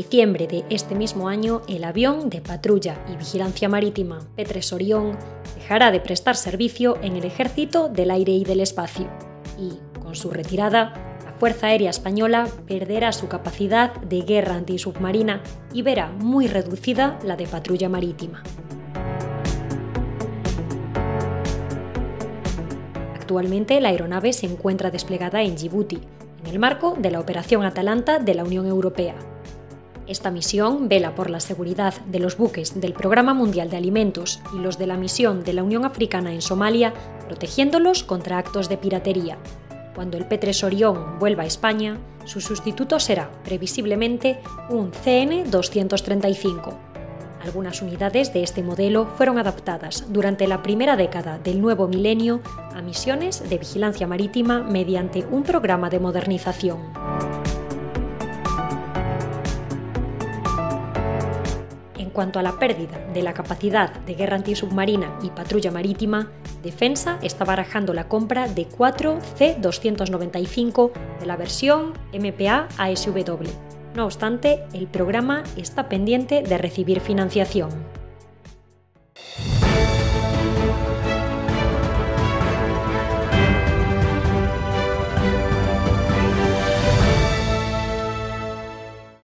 diciembre de este mismo año, el avión de patrulla y vigilancia marítima Petres Orión dejará de prestar servicio en el Ejército del Aire y del Espacio y, con su retirada, la Fuerza Aérea Española perderá su capacidad de guerra antisubmarina y verá muy reducida la de patrulla marítima. Actualmente la aeronave se encuentra desplegada en Djibouti, en el marco de la Operación Atalanta de la Unión Europea. Esta misión vela por la seguridad de los buques del Programa Mundial de Alimentos y los de la misión de la Unión Africana en Somalia, protegiéndolos contra actos de piratería. Cuando el Petres Orión vuelva a España, su sustituto será, previsiblemente, un CN-235, algunas unidades de este modelo fueron adaptadas durante la primera década del nuevo milenio a misiones de vigilancia marítima mediante un programa de modernización. En cuanto a la pérdida de la capacidad de guerra antisubmarina y patrulla marítima, Defensa está barajando la compra de cuatro C-295 de la versión MPA ASW no obstante, el programa está pendiente de recibir financiación.